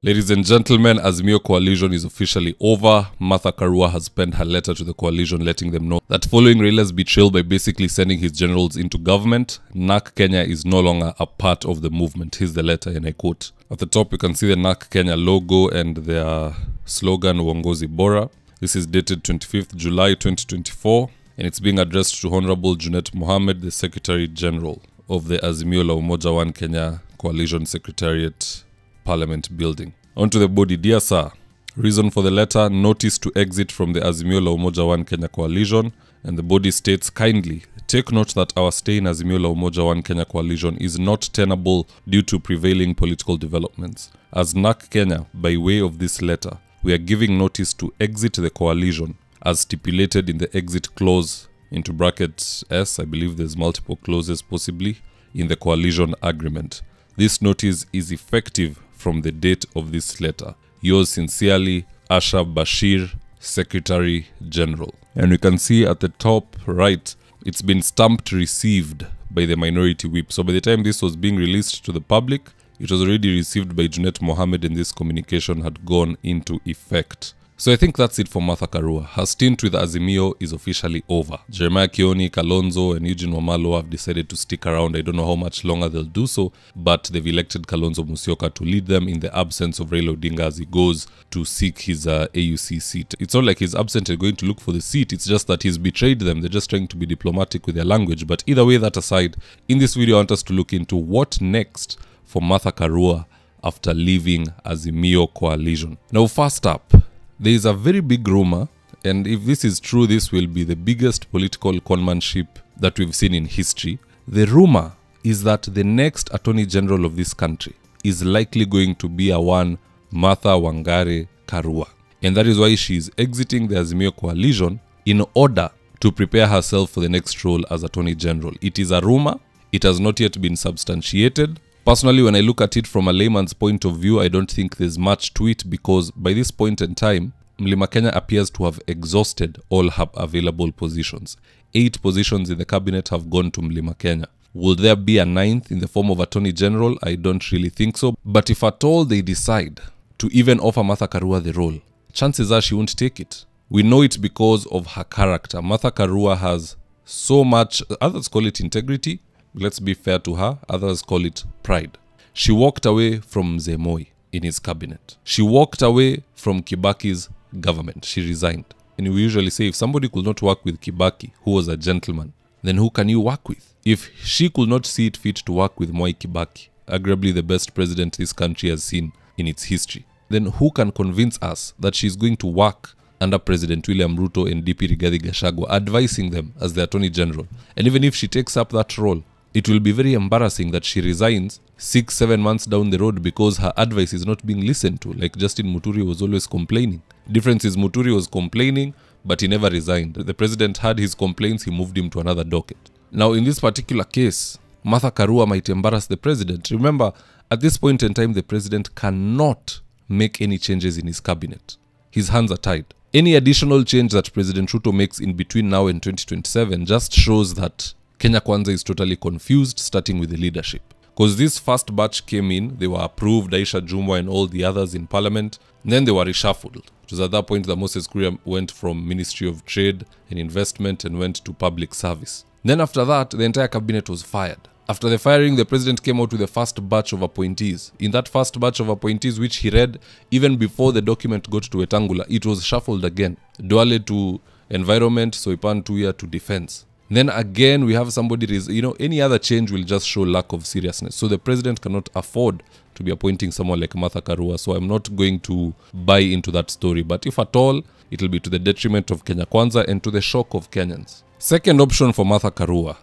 Ladies and gentlemen, as Azimio coalition is officially over. Martha Karua has penned her letter to the coalition letting them know that following Raila's betrayal by basically sending his generals into government, NARC Kenya is no longer a part of the movement. Here's the letter, and I quote. At the top, you can see the NARC Kenya logo and their slogan, Uongozi Bora. This is dated 25th July 2024, and it's being addressed to Honorable Junet Mohammed, the Secretary General of the Azimio la Umoja One Kenya Coalition Secretariat Parliament building. Onto the body, dear sir. Reason for the letter notice to exit from the Azimio la Umoja One Kenya coalition. And the body states kindly take note that our stay in Azimio la Umoja One Kenya coalition is not tenable due to prevailing political developments. As NARC Kenya, by way of this letter, we are giving notice to exit the coalition as stipulated in the exit clause into bracket S. I believe there's multiple clauses possibly in the coalition agreement. This notice is effective from the date of this letter. Yours sincerely, Ashraf Bashir, Secretary General. And we can see at the top right, it's been stamped received by the minority whip. So by the time this was being released to the public, it was already received by Junet Mohammed and this communication had gone into effect. So I think that's it for Martha Karua. Her stint with Azimio is officially over. Jeremiah Kioni, Kalonzo, and Eugene Wamalwa have decided to stick around. I don't know how much longer they'll do so, but they've elected Kalonzo Musyoka to lead them in the absence of Raila Odinga as he goes to seek his uh, AUC seat. It's not like he's absent and going to look for the seat, it's just that he's betrayed them. They're just trying to be diplomatic with their language. But either way, that aside, in this video, I want us to look into what next for Martha Karua after leaving Azimio coalition. Now, first up, there is a very big rumor, and if this is true, this will be the biggest political conmanship that we've seen in history. The rumor is that the next Attorney General of this country is likely going to be a one Martha Wangare Karua. And that is why she is exiting the Azimio coalition in order to prepare herself for the next role as Attorney General. It is a rumor, it has not yet been substantiated. Personally, when I look at it from a layman's point of view, I don't think there's much to it because by this point in time, Mlima Kenya appears to have exhausted all her available positions. Eight positions in the cabinet have gone to Mlima Kenya. Will there be a ninth in the form of Attorney General? I don't really think so. But if at all they decide to even offer Martha Karua the role, chances are she won't take it. We know it because of her character. Martha Karua has so much, others call it integrity, let's be fair to her, others call it pride. She walked away from Zemoi in his cabinet. She walked away from Kibaki's government. She resigned. And we usually say if somebody could not work with Kibaki, who was a gentleman, then who can you work with? If she could not see it fit to work with Mwai Kibaki, arguably the best president this country has seen in its history, then who can convince us that she's going to work under President William Ruto and DP Rigathi Gachagua, advising them as the Attorney General? And even if she takes up that role, it will be very embarrassing that she resigns six, seven months down the road because her advice is not being listened to, like Justin Muturi was always complaining. Difference is Muturi was complaining, but he never resigned. The president had his complaints, he moved him to another docket. Now, in this particular case, Martha Karua might embarrass the president. Remember, at this point in time, the president cannot make any changes in his cabinet. His hands are tied. Any additional change that President Ruto makes in between now and 2027 just shows that Kenya Kwanza is totally confused, starting with the leadership. Because this first batch came in, they were approved, Aisha Jumwa and all the others in parliament. Then they were reshuffled. It was at that point that Moses Kuria went from Ministry of Trade and Investment and went to public service. Then after that, the entire cabinet was fired. After the firing, the president came out with the first batch of appointees. In that first batch of appointees, which he read even before the document got to Wetangula, it was shuffled again. Duale to environment, Soipan Tuya to defense. Then again, we have somebody, you know, any other change will just show lack of seriousness. So the president cannot afford to be appointing someone like Martha Karua. So I'm not going to buy into that story. But if at all, it will be to the detriment of Kenya Kwanza and to the shock of Kenyans. Second option for Martha Karua,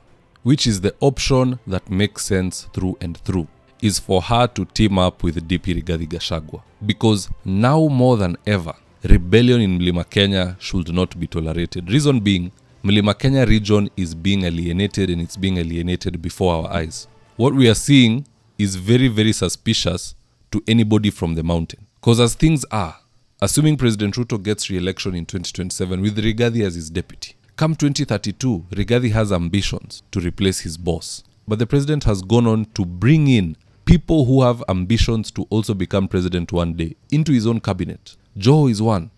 which is the option that makes sense through and through, is for her to team up with DP Rigathi Gachagua. Because now more than ever, rebellion in Mlima Kenya should not be tolerated. Reason being, Mlima Kenya region is being alienated and it's being alienated before our eyes. What we are seeing is very, very suspicious to anybody from the mountain. Because as things are, assuming President Ruto gets re-election in 2027 with Rigathi as his deputy, come 2032, Rigathi has ambitions to replace his boss. But the president has gone on to bring in people who have ambitions to also become president one day into his own cabinet. Joho is one,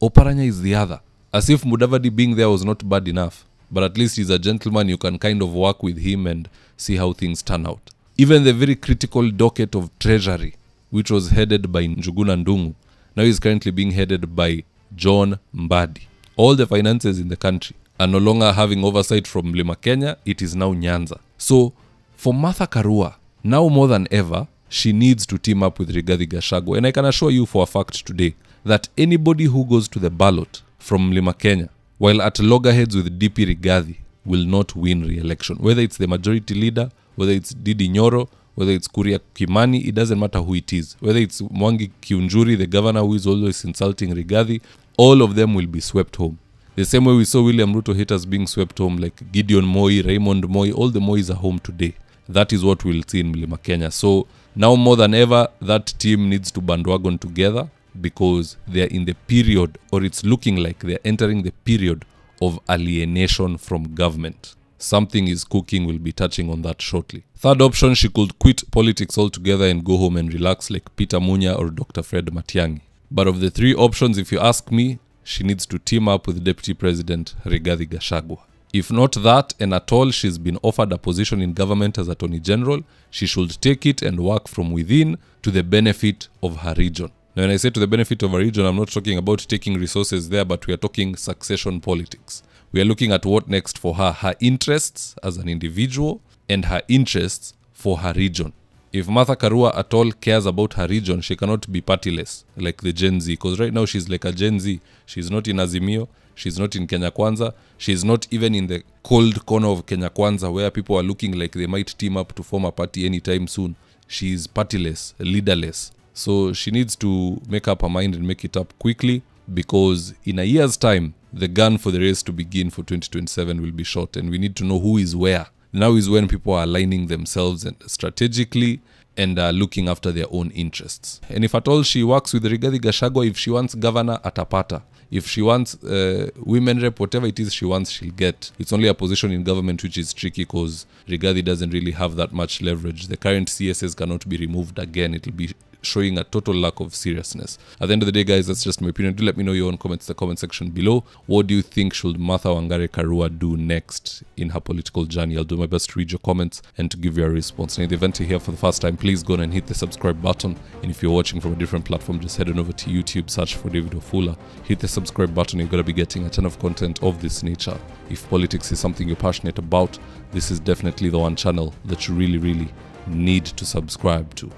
Oparanya is the other. As if Mudavadi being there was not bad enough, but at least he's a gentleman, you can kind of work with him and see how things turn out. Even the very critical docket of Treasury, which was headed by Njuguna Ndungu, now is currently being headed by John Mbadi. All the finances in the country are no longer having oversight from Lima Kenya, it is now Nyanza. So, for Martha Karua, now more than ever, she needs to team up with Rigathi Gachagua. And I can assure you for a fact today that anybody who goes to the ballot from Mlima Kenya, while at loggerheads with DP Rigathi, will not win re-election. Whether it's the majority leader, whether it's Didi Nyoro, whether it's Kuria Kimani, it doesn't matter who it is. Whether it's Mwangi Kiunjuri, the governor who is always insulting Rigathi, all of them will be swept home. The same way we saw William Ruto haters being swept home, like Gideon Moi, Raymond Moi, all the Mois are home today. That is what we'll see in Mlima Kenya. So now more than ever, that team needs to bandwagon together because they're in the period, or it's looking like they're entering the period of alienation from government. Something is cooking, we'll be touching on that shortly. Third option, she could quit politics altogether and go home and relax like Peter Munya or Dr. Fred Matiangi. But of the three options, if you ask me, she needs to team up with Deputy President Rigathi Gachagua. If not that, and at all she's been offered a position in government as Attorney General, she should take it and work from within to the benefit of her region. Now, when I say to the benefit of a region, I'm not talking about taking resources there, but we are talking succession politics. We are looking at what next for her, her interests as an individual, and her interests for her region. If Martha Karua at all cares about her region, she cannot be partyless like the Gen Z, because right now she's like a Gen Z. She's not in Azimio, she's not in Kenya Kwanza, she's not even in the cold corner of Kenya Kwanza where people are looking like they might team up to form a party anytime soon. she is partyless, leaderless. So she needs to make up her mind and make it up quickly because in a year's time, the gun for the race to begin for 2027 will be shot and we need to know who is where. Now is when people are aligning themselves and strategically and are looking after their own interests. And if at all she works with Rigathi Gachagua, if she wants governor, atapata. If she wants uh, women rep, whatever it is she wants, she'll get. It's only a position in government which is tricky because Rigathi doesn't really have that much leverage. The current CSS cannot be removed again. It'll be showing a total lack of seriousness. At the end of the day, guys, that's just my opinion. Do let me know your own comments in the comment section below. What do you think should Martha Wangare Karua do next in her political journey? I'll do my best to read your comments and to give you a response. And in the event you're here for the first time, please go and hit the subscribe button. And if you're watching from a different platform, just head on over to YouTube, search for David Wafula, hit the subscribe button. You're going to be getting a ton of content of this nature. If politics is something you're passionate about, this is definitely the one channel that you really, really need to subscribe to.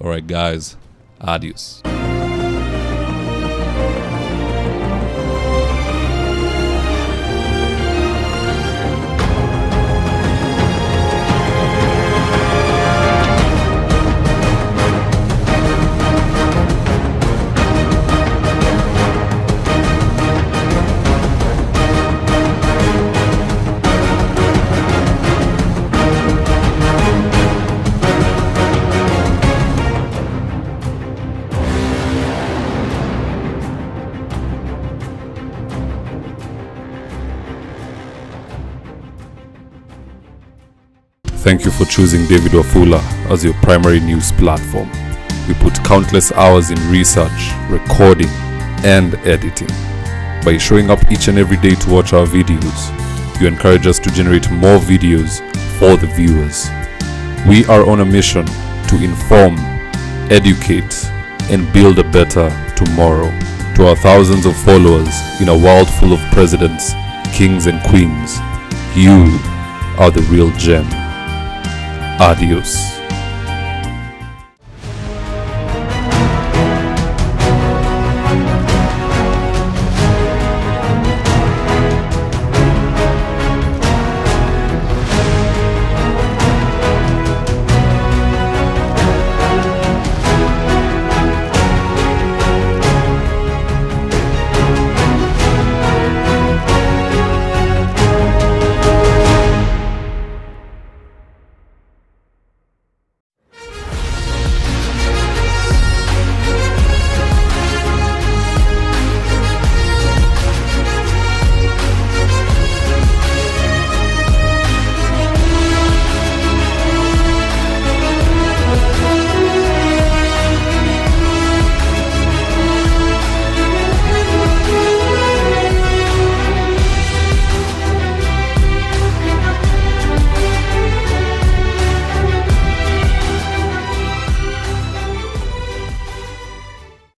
All right, guys, adios. Thank you for choosing David Wafula as your primary news platform. We put countless hours in research, recording, and editing. By showing up each and every day to watch our videos, you encourage us to generate more videos for the viewers. We are on a mission to inform, educate, and build a better tomorrow. To our thousands of followers in a world full of presidents, kings, and queens, you are the real gem. Adios.